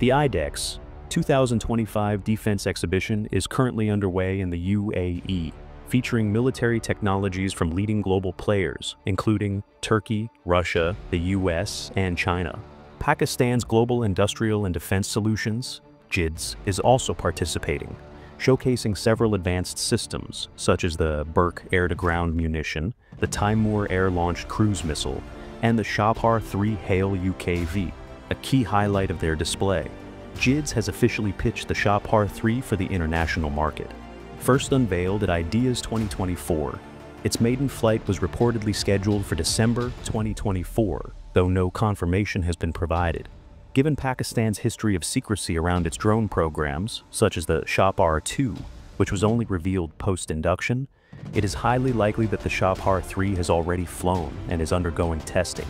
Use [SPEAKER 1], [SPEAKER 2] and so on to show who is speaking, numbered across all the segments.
[SPEAKER 1] The IDEX 2025 Defense Exhibition is currently underway in the UAE, featuring military technologies from leading global players, including Turkey, Russia, the US, and China. Pakistan's Global Industrial and Defense Solutions, GIDS, is also participating, showcasing several advanced systems, such as the Burq air-to-ground munition, the Taimur air-launched cruise missile, and the Shahpar 3 HALE UCAV, a key highlight of their display. GIDS has officially pitched the Shahpar 3 for the international market. First unveiled at IDEAS 2024, its maiden flight was reportedly scheduled for December 2024, though no confirmation has been provided. Given Pakistan's history of secrecy around its drone programs, such as the Shahpar 2, which was only revealed post-induction, it is highly likely that the Shahpar 3 has already flown and is undergoing testing.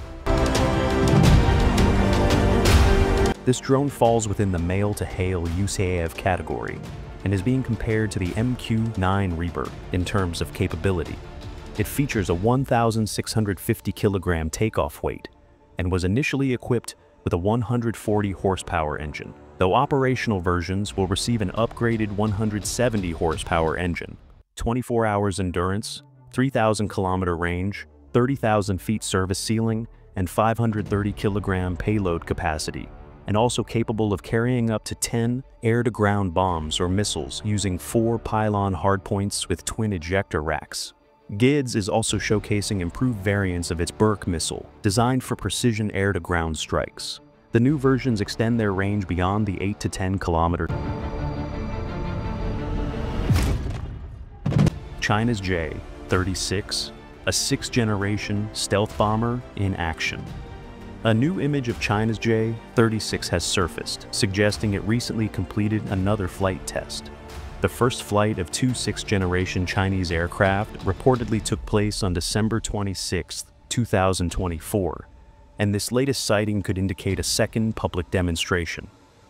[SPEAKER 1] This drone falls within the MALE-to-HALE UCAV category and is being compared to the MQ-9 Reaper in terms of capability. It features a 1,650 kilogram takeoff weight and was initially equipped with a 140 horsepower engine, though operational versions will receive an upgraded 170 horsepower engine, 24 hours endurance, 3,000 kilometer range, 30,000 feet service ceiling, and 530 kilogram payload capacity and also capable of carrying up to 10 air-to-ground bombs or missiles using four pylon hardpoints with twin ejector racks. GIDS is also showcasing improved variants of its Burq missile, designed for precision air-to-ground strikes. The new versions extend their range beyond the 8 to 10 kilometer. China's J-36, a sixth-generation stealth bomber in action. A new image of China's J-36 has surfaced, suggesting it recently completed another flight test. The first flight of two sixth-generation Chinese aircraft reportedly took place on December 26, 2024, and this latest sighting could indicate a second public demonstration.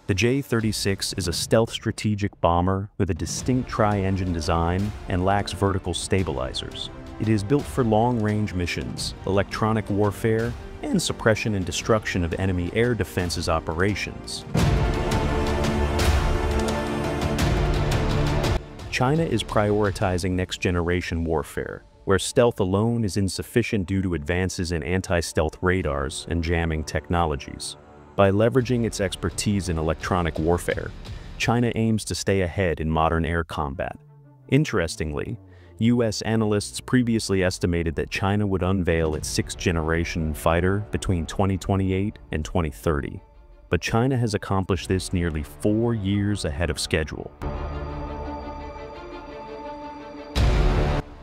[SPEAKER 1] The J-36 is a stealth strategic bomber with a distinct tri-engine design and lacks vertical stabilizers. It is built for long-range missions, electronic warfare, and suppression and destruction of enemy air defenses operations. China is prioritizing next-generation warfare, where stealth alone is insufficient due to advances in anti-stealth radars and jamming technologies. By leveraging its expertise in electronic warfare, China aims to stay ahead in modern air combat. Interestingly, U.S. analysts previously estimated that China would unveil its sixth-generation fighter between 2028 and 2030. But China has accomplished this nearly four years ahead of schedule.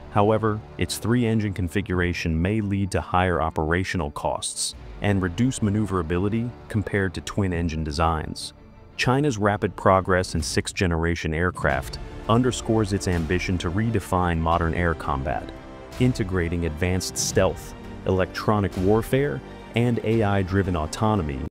[SPEAKER 1] However, its three-engine configuration may lead to higher operational costs and reduce maneuverability compared to twin-engine designs. China's rapid progress in sixth-generation aircraft underscores its ambition to redefine modern air combat, integrating advanced stealth, electronic warfare, and AI-driven autonomy